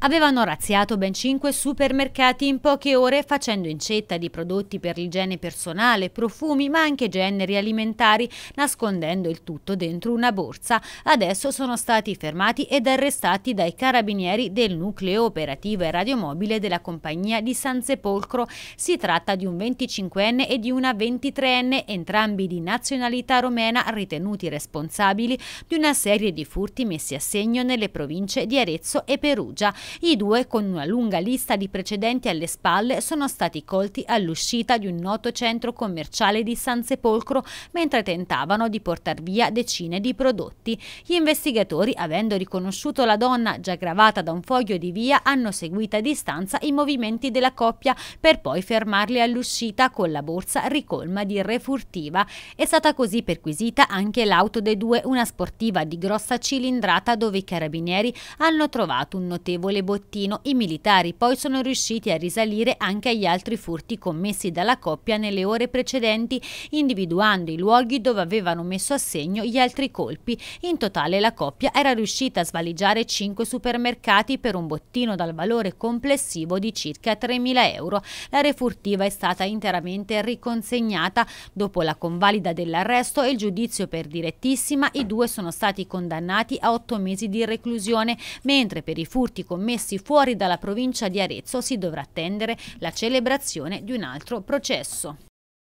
avevano razziato ben cinque supermercati in poche ore facendo incetta di prodotti per l'igiene personale, profumi ma anche generi alimentari, nascondendo il tutto dentro una borsa. Adesso sono stati fermati ed arrestati dai carabinieri del nucleo operativo e radiomobile della compagnia di San Sepolcro. Si tratta di un 25enne e di una 23enne, entrambi di nazionalità romena, ritenuti responsabili di una serie di furti messi a segno nelle province di Arezzo e Perugia. I due, con una lunga lista di precedenti alle spalle, sono stati colti all'uscita di un noto centro commerciale di San Sepolcro mentre tentavano di portar via decine di prodotti. Gli investigatori, avendo riconosciuto la donna già gravata da un foglio di via, hanno seguito a distanza i movimenti della coppia per poi fermarli all'uscita con la borsa ricolma di refurtiva. È stata così perquisita anche l'auto dei due, una sportiva di grossa cilindrata dove i carabinieri hanno trovato un notevole notevole bottino, i militari poi sono riusciti a risalire anche agli altri furti commessi dalla coppia nelle ore precedenti, individuando i luoghi dove avevano messo a segno gli altri colpi. In totale la coppia era riuscita a svaligiare 5 supermercati per un bottino dal valore complessivo di circa 3.000 euro. La refurtiva è stata interamente riconsegnata dopo la convalida dell'arresto e il giudizio per direttissima. I due sono stati condannati a 8 mesi di reclusione, mentre per i furti commessi commessi fuori dalla provincia di Arezzo si dovrà attendere la celebrazione di un altro processo.